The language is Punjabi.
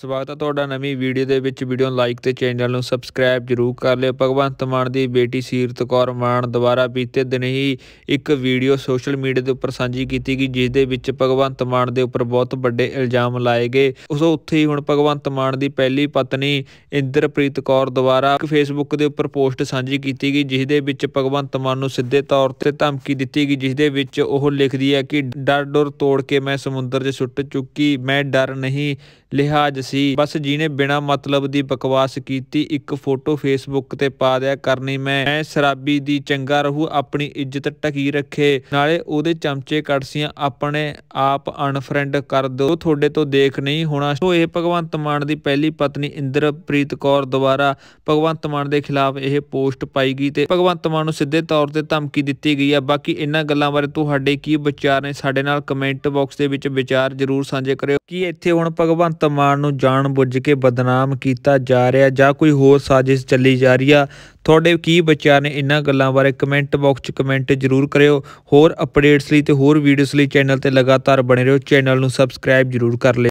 ਸਵਾਗਤ ਹੈ ਤੁਹਾਡਾ ਨਵੀਂ ਵੀਡੀਓ ਦੇ ਵਿੱਚ। ਵੀਡੀਓ ਨੂੰ ਲਾਈਕ ਤੇ ਚੈਨਲ ਨੂੰ ਸਬਸਕ੍ਰਾਈਬ ਜਰੂਰ ਕਰ ਲਿਓ। ਭਗਵੰਤ ਮਾਨ ਦੀ ਬੇਟੀ ਸੀਰਤ ਕੌਰ ਮਾਨ ਦੁਆਰਾ ਬੀਤੇ ਦਿਨ ਹੀ ਇੱਕ ਵੀਡੀਓ ਸੋਸ਼ਲ ਮੀਡੀਆ ਦੇ ਉੱਪਰ ਸਾਂਝੀ ਕੀਤੀ ਗਈ ਜਿਸ ਦੇ ਵਿੱਚ ਭਗਵੰਤ ਮਾਨ ਦੇ ਉੱਪਰ ਬਹੁਤ ਵੱਡੇ ਇਲਜ਼ਾਮ ਲਾਏ ਗਏ। ਉਸ ਉੱਥੇ ਹੀ ਹੁਣ ਭਗਵੰਤ ਮਾਨ ਦੀ ਪਹਿਲੀ ਪਤਨੀ ਇੰਦਰਪ੍ਰੀਤ ਕੌਰ ਦੁਆਰਾ ਇੱਕ ਫੇਸਬੁੱਕ ਦੇ ਉੱਪਰ ਪੋਸਟ ਸਾਂਝੀ ਕੀਤੀ ਗਈ ਜਿਸ ਦੇ ਵਿੱਚ ਭਗਵੰਤ ਮਾਨ ਨੂੰ ਸਿੱਧੇ ਤੌਰ ਤੇ ਧਮਕੀ ਦਿੱਤੀ ਗਈ ਜਿਸ ਦੇ ਵਿੱਚ ਉਹ ਲਿਖਦੀ ਹੈ ਕਿ, ਡਰ ਡਰ ਤੋੜ ਕੇ ਮੈਂ ਸਮੁੰਦਰ 'ਚ ਸੁੱਟ ਚੁੱਕੀ, ਮੈਂ ਡਰ ਨਹੀਂ, ਲਿਹਾਜ਼ ਸੀ। ਬਸ ਜਿਹਨੇ ਬਿਨਾ ਮਤਲਬ ਦੀ ਬਕਵਾਸ ਕੀਤੀ, ਇੱਕ ਫੋਟੋ ਫੇਸਬੁੱਕ ਤੇ ਪਾ ਦਿਆ ਕਰਨੀ ਮੈਂ। ਮੈਂ ਸ਼ਰਾਬੀ ਦੀ ਚੰਗਾ ਰਹੂ ਆਪਣੀ ਇੱਜ਼ਤ ਟਕੀ ਰੱਖੇ। ਨਾਲੇ ਉਹਦੇ ਚਮਚੇ ਕੜਸੀਆਂ ਆਪਣੇ ਆਪ ਅਨਫਰੈਂਡ ਕਰ ਦਿਓ ਤੁਹਾਡੇ ਤੋਂ ਦੇਖ ਨਹੀਂ ਹੋਣਾ। ਸੋ ਇਹ ਭਗਵੰਤ ਮਾਨ ਦੀ ਪਹਿਲੀ ਪਤਨੀ ਇੰਦਰਪ੍ਰੀਤ ਕੌਰ ਦੁਆਰਾ ਭਗਵੰਤ ਮਾਨ ਦੇ ਖਿਲਾਫ ਇਹ ਪੋਸਟ ਪਾਈ ਗਈ ਤੇ ਭਗਵੰਤ ਮਾਨ ਨੂੰ ਸਿੱਧੇ ਤੌਰ ਤੇ ਧਮਕੀ ਦਿੱਤੀ ਗਈ ਆ। ਬਾਕੀ ਇਹਨਾਂ ਗੱਲਾਂ ਬਾਰੇ ਤੁਹਾਡੇ ਕੀ ਵਿਚਾਰ ਨੇ, ਸਾਡੇ ਨਾਲ ਕਮੈਂਟ ਬਾਕਸ ਦੇ ਵਿੱਚ ਵਿਚਾਰ ਜ਼ਰੂਰ ਸਾਂਝੇ ਕਰਿਓ। ਕੀ ਇੱਥੇ ਹੁਣ ਭਗਵੰਤ ਮਾਨ ਨੂੰ ਜਾਣ ਬੁੱਝ ਕੇ ਬਦਨਾਮ ਕੀਤਾ ਜਾ ਰਿਹਾ ਜਾਂ ਕੋਈ ਹੋਰ ਸਾਜ਼ਿਸ਼ ਚੱਲੀ ਜਾ ਰਹੀ ਆ? ਤੁਹਾਡੇ ਕੀ ਵਿਚਾਰ ਨੇ? ਇਹਨਾਂ ਗੱਲਾਂ ਬਾਰੇ ਕਮੈਂਟ ਬਾਕਸ 'ਚ ਕਮੈਂਟ ਜ਼ਰੂਰ ਕਰਿਓ। ਹੋਰ ਅਪਡੇਟਸ ਲਈ ਤੇ ਹੋਰ ਵੀਡੀਓਜ਼ ਲਈ ਚੈਨਲ ਤੇ ਲਗਾਤਾਰ ਬਣੇ ਰਹੋ। ਚੈਨਲ ਨੂੰ ਸਬਸਕ੍ਰਾਈਬ ਜ਼ਰੂਰ ਕਰ ਲਿਓ।